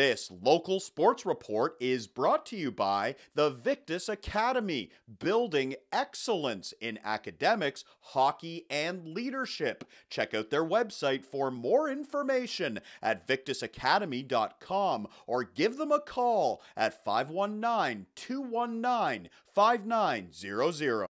This local sports report is brought to you by the Victus Academy, building excellence in academics, hockey, and leadership. Check out their website for more information at victusacademy.com or give them a call at 519 219 5900.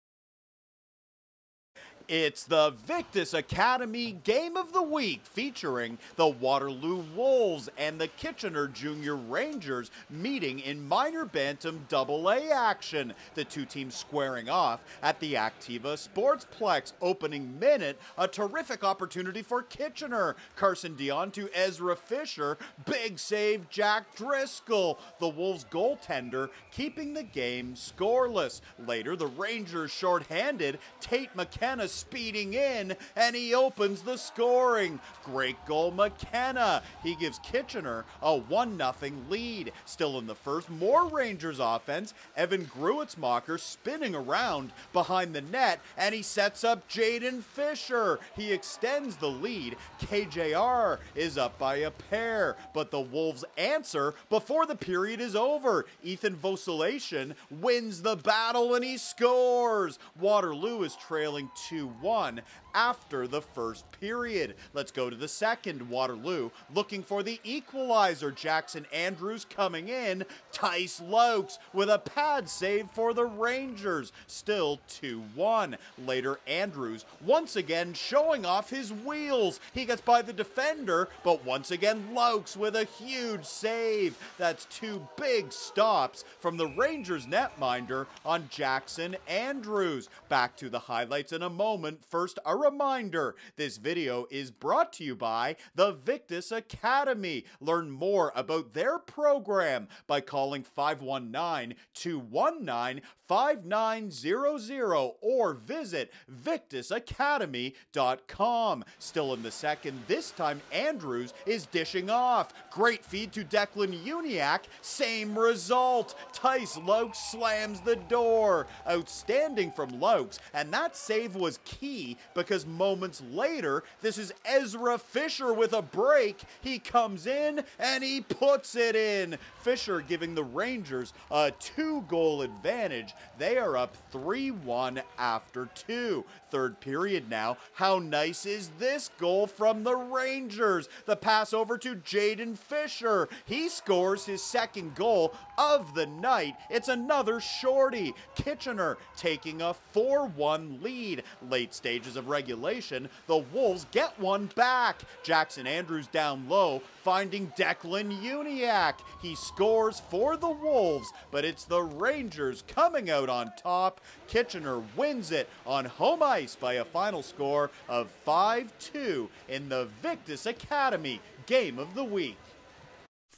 It's the Victus Academy Game of the Week featuring the Waterloo Wolves and the Kitchener Junior Rangers meeting in minor bantam AA action. The two teams squaring off at the Activa Sportsplex opening minute. A terrific opportunity for Kitchener. Carson Dion to Ezra Fisher. Big save Jack Driscoll. The Wolves goaltender keeping the game scoreless. Later, the Rangers shorthanded. Tate McKenna speeding in, and he opens the scoring. Great goal, McKenna. He gives Kitchener a 1 0 lead. Still in the first, more Rangers offense. Evan Gruitzmacher spinning around behind the net, and he sets up Jaden Fisher. He extends the lead. KJR is up by a pair, but the Wolves answer before the period is over. Ethan Vosilation wins the battle and he scores. Waterloo is trailing 2 1 after the first period. Let's go to the second. Waterloo looking for the equalizer. Jackson Andrews coming in. Tice Lokes with a pad save for the Rangers. Still 2 1. Later, Andrews once again showing off his wheels. He gets by the defender, but once again, Lokes with a huge save. That's two big stops from the Rangers netminder on Jackson Andrews. Back to the highlights in a moment. First, a reminder this video is brought to you by the Victus Academy. Learn more about their program by calling 519 219 5900 or visit victusacademy.com. Still in the second, this time Andrews is dishing off. Great feed to Declan Uniac, same result. Tice Lokes slams the door. Outstanding from Lokes, and that save was key because moments later, this is Ezra Fisher with a break. He comes in and he puts it in. Fisher giving the Rangers a two goal advantage. They are up 3 1 after two. Third period now. How nice is this goal from the Rangers? The pass over to Jaden Fisher. He scores his second goal of the night. It's another shorty. Kitchener taking a 4 1 lead. Late stages of regulation, the Wolves get one back. Jackson Andrews down low, finding Declan Uniac. He scores for the Wolves, but it's the Rangers coming out on top. Kitchener wins it on home ice by a final score of 5 2 in the Victus Academy Game of the Week.